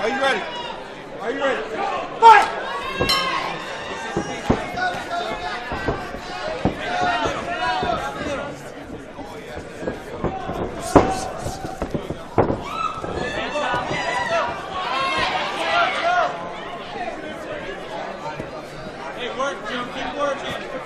Are you ready? Are you ready? Work, Jim.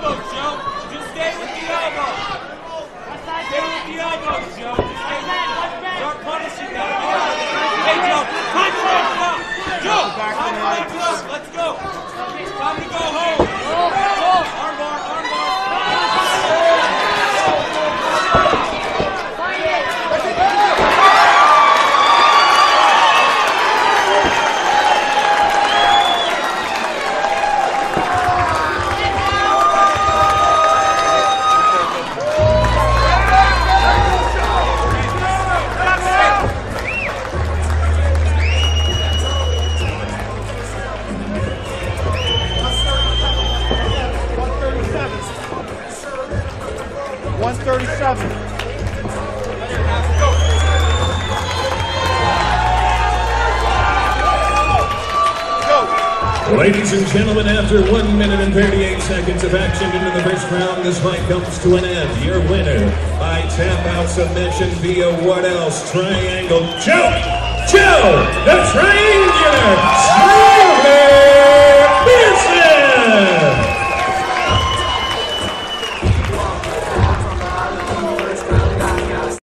problems. 37. Ladies and gentlemen, after 1 minute and 38 seconds of action into the first round, this fight comes to an end. Your winner by tap out submission via what else? Triangle choke! Joe the Triangular!